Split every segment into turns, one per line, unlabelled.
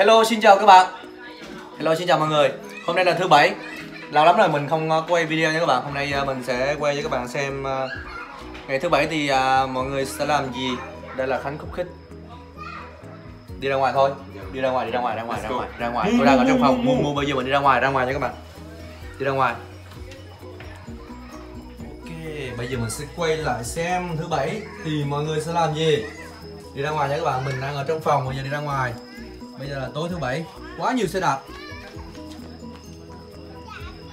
Hello xin chào các bạn. Hello xin chào mọi người. Hôm nay là thứ bảy. Lâu lắm rồi mình không ờ, quay video nha các bạn. Hôm nay ờ, mình sẽ quay cho các bạn xem ờ, Ngày thứ bảy thì mọi người sẽ làm gì? Đây là Khánh Khúc Khích. Đi ra ngoài thôi. Đi ra ngoài, đi ra ngoài, ra ngoài, ra ngoài, ra ngoài. Tôi đang ở trong phòng, mua, mua bây giờ mình đi ra ngoài, ra ngoài nha các bạn. Đi ra ngoài. Ok, bây giờ mình sẽ quay lại xem thứ bảy Thì mọi người sẽ làm gì? Đi ra ngoài nha các bạn, mình đang ở trong phòng, bây giờ đi ra ngoài. Bây giờ là tối thứ bảy. Quá nhiều xe đạp.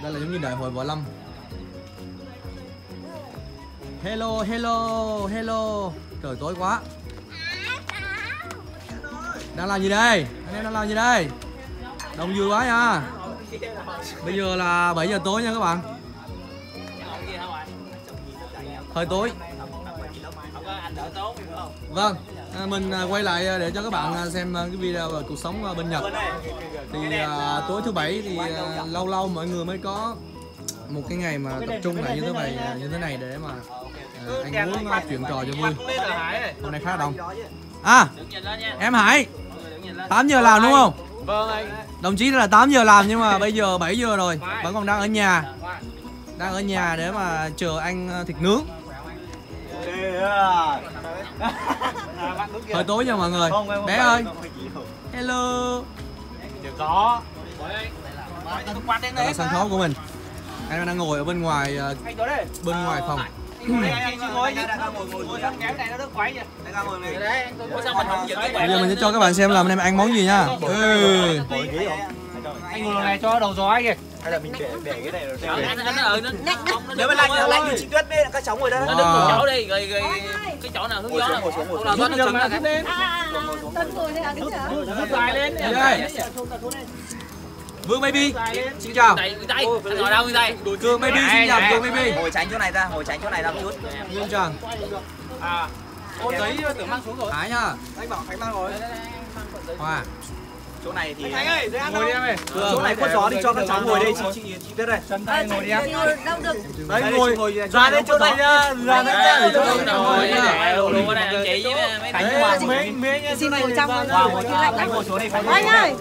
Đây là giống như đại hội võ lâm. Hello, hello, hello. Trời tối quá. Đang làm gì đây? Anh em đang làm gì đây? Đông vui quá nha. Bây giờ là 7 giờ tối nha các bạn. Hơi tối. Vâng, à, mình à, quay lại à, để cho các bạn à, xem cái video về cuộc sống bên Nhật Thì à, tối thứ bảy thì à, lâu lâu mọi người mới có một cái ngày mà tập trung lại như thế này như thế này để mà à, anh muốn chuyện trò cho vui Hôm nay khá là đông À, em Hải 8 giờ làm đúng không?
Vâng anh.
Đồng chí là 8 giờ làm nhưng mà bây giờ 7 giờ rồi Vẫn còn đang ở nhà Đang ở nhà để mà chờ anh thịt nướng Hơi tối nha mọi người. Bé ơi. Hello.
Chưa có.
Đây là sân khấu của mình. Anh đang ngồi ở bên ngoài à, bên ngoài phòng. Bây giờ mình sẽ cho các bạn xem là hôm nay mình ăn món gì nha. Ừ.
Anh ngồi này cho đầu gió anh kìa.
Nếu mà lạnh lạnh thì chị Tuyết với các cháu ngồi đây.
Nó đứng một chỗ đi, rồi, rồi cái chỗ nào hướng gió nào. Không là gió nó chừng ra cái
Đứng dài lên.
Đây. Vương Baby Xin chào
tay, tay, anh ngồi đâu người tay.
Cường Baby xin chào Cường Baby
Ngồi tránh chỗ này ra, ngồi tránh chỗ này ra một chút.
Dương Trần
À. Ô giấy tưởng mang xuống rồi.
Hải nha
Anh bảo Khánh mang rồi.
Hoa
Chỗ này thì
Anh ơi, ngồi đi em ơi.
chỗ này có gió thì cho các cháu ngồi đây chị chị chị Tuyết đây.
Chân tay ngồi đi em.
đâu được
Đấy ngồi ngồi
Ra đây chỗ này nha. Ra đây chỗ
chỗ
này ngồi
ngồi anh chị với mấy
mấy mấy nha.
xin ngồi trong
ngồi ngồi đi Khánh.
anh ơi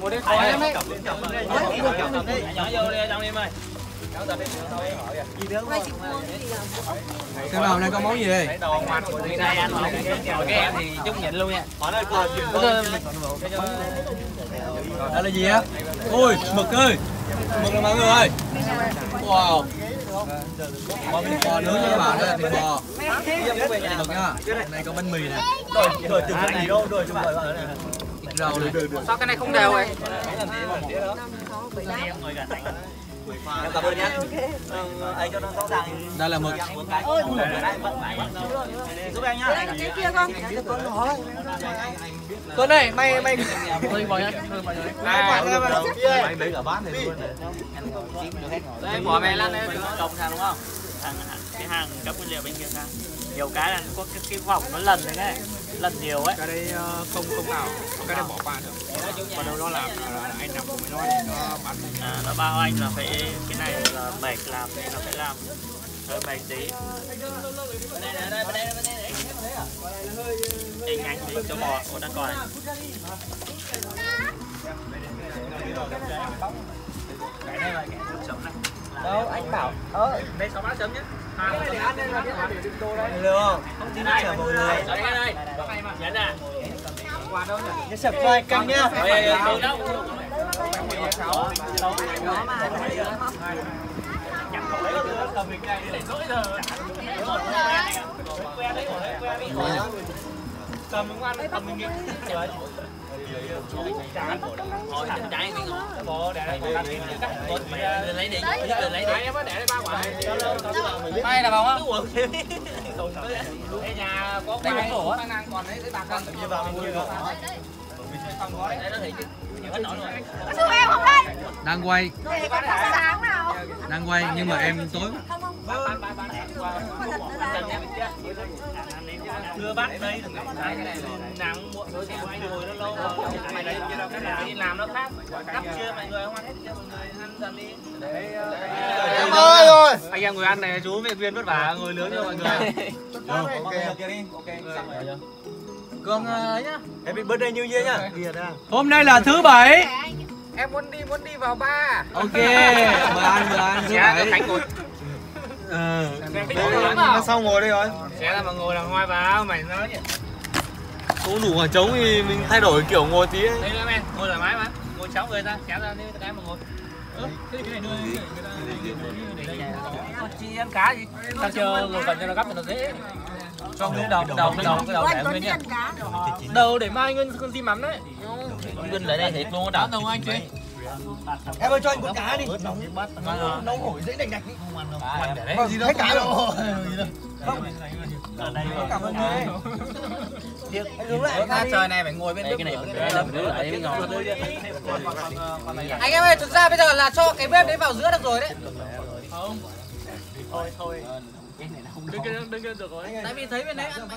Ngồi đây khỏi em ấy.
nhỏ vô đi trong đi em ơi.
Cái nào này có món gì đây?
Đi đây anh ngồi cái em thì chút nhịn luôn nha.
Đây là gì á? Ui mực ơi. Mực là mọi người ơi. Wow. Món thịt bò nướng nha các bạn Đây là thịt bò. Mực nha. Này có bánh mì nè.
Rồi từ cái gì đâu, rồi chúng mời bạn này.
Thịt này
Sao cái này không đều vậy?
Em cảm ơn nhé. Anh cho nó rõ ràng.
Đây là mực
Một cái. Giúp anh nhá.
cái kia không
Tuấn này, mày mày
Thôi bỏ nhá.
Anh lấy cả bát này luôn này.
Đây bỏ mày lăn đây, trồng sang đúng không? Thằng cái hàng các nguyên liệu bên kia sang. Nhiều cái là có cái, cái vòng nó lần đấy này, lần nhiều ấy.
cái đây ờ, không không nào cái đây bỏ qua được còn đâu nó làm là anh nằm cùng với nó thì nó bắn
À, nó bao anh là phải cái này là bạch làm nên nó phải làm hơi bạch tí. Đây này, đây, bên đây, bên đây, đây. Anh anh thì cho bò, ủa đang còn. Cái này là cái chấm này.
Đâu, anh bảo. Ờ,
Đây sáu bát chấm nhé. Hai
được không? Không tin chờ mọi người.
đây đây đây. Nhấn à.
Nhớ subscribe kênh nhá.
Ôi, từ đâu?
cầm đúng ăn cầm mình
Ngồi thằng trái miếng
bỏ để đây còn ăn thì cắt một
Mày lấy đi, lấy lấy đi.
em á để đây ba quả
May là vào á.
nhà có quay
có
ăn ăn còn đấy cái bạc ăn như vào mình
em không đây
Đang quay
có
Đang quay nhưng mà em tối
Không không
Đưa bác đây. Đừng làm muộn rồi thì anh ngồi nó lâu mày kia đâu cái này đi làm nó khác. Cắp chưa mọi người không ăn hết chưa? Mọi người ăn dần đi.
Em ơi rồi.
anh em ngồi ăn này chú viện viên vất vả ngồi nướng cho mọi người.
Cường ấy nhá. Happy birthday New Year nhá.
Hôm nay là thứ bảy.
em muốn đi muốn đi vào ba.
Ok, mời ăn mời ăn thứ
là
bảy.
Ngồi
Ừ.
Nó sau ngồi đây rồi.
sẽ là mà ngồi là ngoài vào mày nói nhỉ
Không đủ khoảng trống thì mình thay đổi kiểu ngồi tí ấy.
đây em ngồi thoải mái mà. Ngồi cháu người ta kéo ra đi cái mà ngồi. Ừ, thế cái này đưa người ta chi ăn cá gì? Sao chờ ngồi gần cho nó gấp cho nó dễ. Cho nguyên đầu đầu đầu cái đầu để nguyên nhá. Đầu để mai nguyên con tim mắm đấy. Nguyên để đây thiệt luôn đó đâu anh chị
Em ơi cho anh con cá đi. Nóng nóng hổi dễ đành đạch đi.
đấy.
Gì đâu. Cá đâu.
cảm ơn người
Anh đứng lại.
Ra trời này phải ngồi bên
cái này
anh em ơi thực ra bây giờ là cho cái bếp đấy vào giữa được rồi đấy.
Thôi thôi. Đừng đừng đừng được rồi.
Tại vì thấy bên đấy ăn